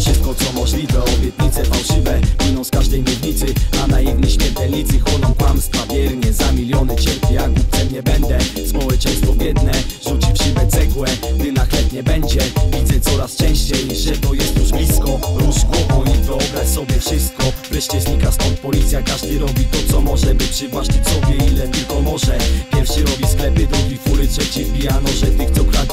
wszystko co możliwe. Obietnice fałszywe płyną z każdej mównicy A naiwni śmiertelnicy chłoną kłamstwa wiernie. Za miliony cierpię, a głupcem nie będę. Społeczeństwo biedne rzuci w szybę cegłę Gdy na chleb nie będzie. Widzę coraz częściej, że to jest już blisko. Rusz głową i wyobraź sobie wszystko. Wreszcie znika stąd policja Każdy robi to co może By przywłaszczyć sobie ile tylko może. Pierwszy robi sklepy, drugi fury, trzeci wbija noże Tych co kradli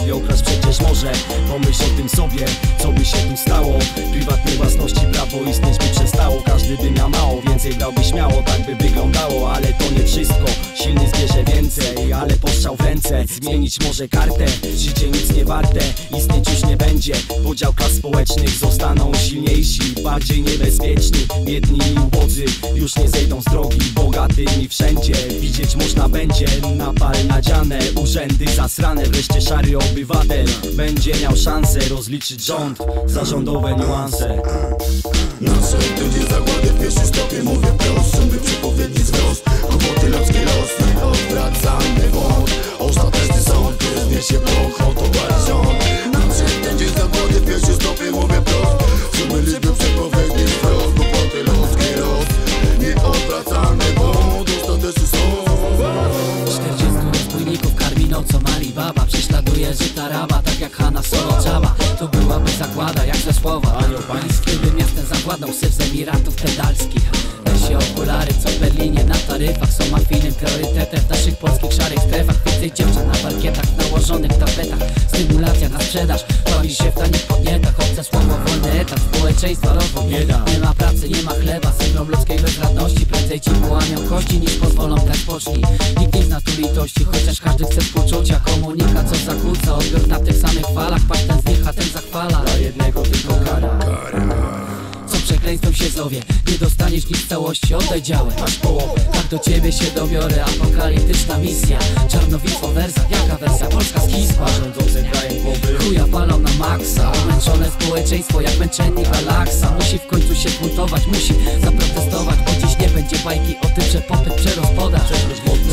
przecież może. Pomyśl o tym sobie, co by się tu stało. Prywatnej własności prawo istnieć by przestało. Każdy by miał mało, więcej brałby śmiało Tak by wyglądało, ale to nie wszystko Silny zbierze więcej, ale postrzał w ręce. Zmienić może kartę, życie nic nie warte Istnieć już nie będzie, podział klas społecznych Zostaną silniejsi, bardziej niebezpieczni. Biedni i ubodzy już nie zejdą z drogi Bogatymi wszędzie, widzieć można będzie Napal nadziane, urzędy zasrane. Wreszcie szary obywatel będzie miał szansę Rozliczyć rząd, zarządowe niuanse ゲージからまた逆花その邪魔。Priorytetem w naszych polskich szarych strefach. Więcej dziewczyn na parkietach, nałożonych tapetach Stymulacja na sprzedaż, bawi się w tanich podnietach Obce słowo, wolny etat, społeczeństwa rozwój. Nie da. Nie ma pracy, nie ma chleba, syndrom ludzkiej bezradności Prędzej ci połamią kości niż pozwolą tak pocznij Nikt nie zna tu litości, chociaż każdy chce współczucia. Komunikat co zakłóca, odbiór na tych samych falach. Patrz ten zdycha, ten zachwala. Dla jednego tylko kara. Co przekleństwem się zowie Nie dostaniesz nic w całości, oddaj działę. Masz połowę, tak do ciebie się dobiorę. Apokaliptyczna misja. Czarnowictwo wersa, jaka wersja? Polska skizma Rządzący krajem głowy Chuja palą na maksa. Umęczone społeczeństwo jak męczennik relaksa Musi w końcu się buntować, musi zaprotestować Bo dziś nie będzie bajki o tym, że popyt przerost podaż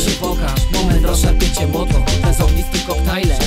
Się pokaż, moment rozszarpięcie młotło Te z ognistym koktajlem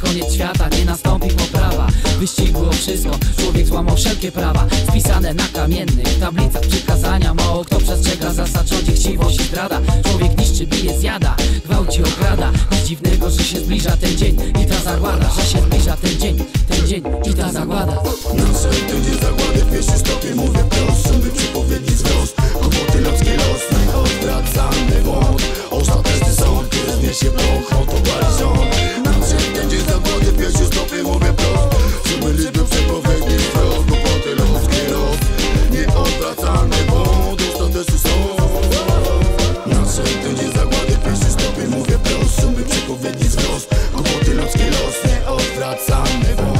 koniec świata, nie nastąpi poprawa. Wyścigło wszystko, człowiek złamał wszelkie prawa. Spisane na kamiennych tablicach przykazania Mało kto przestrzega zasad, rządzi chciwość i zdrada. Człowiek niszczy, bije, zjada, gwałci, okrada. Nic dziwnego, że się zbliża ten dzień i ta zagłada Że się zbliża ten dzień, ten dzień i ta zagłada. Nasze ludzie zagłady w pierwszym stopie Mówię proszę, by przepowiedni wzrost Kłopoty ludzkie los, nieodwracalny błąd. Ostateczny sąd, który zniesie proch outside.